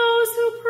How great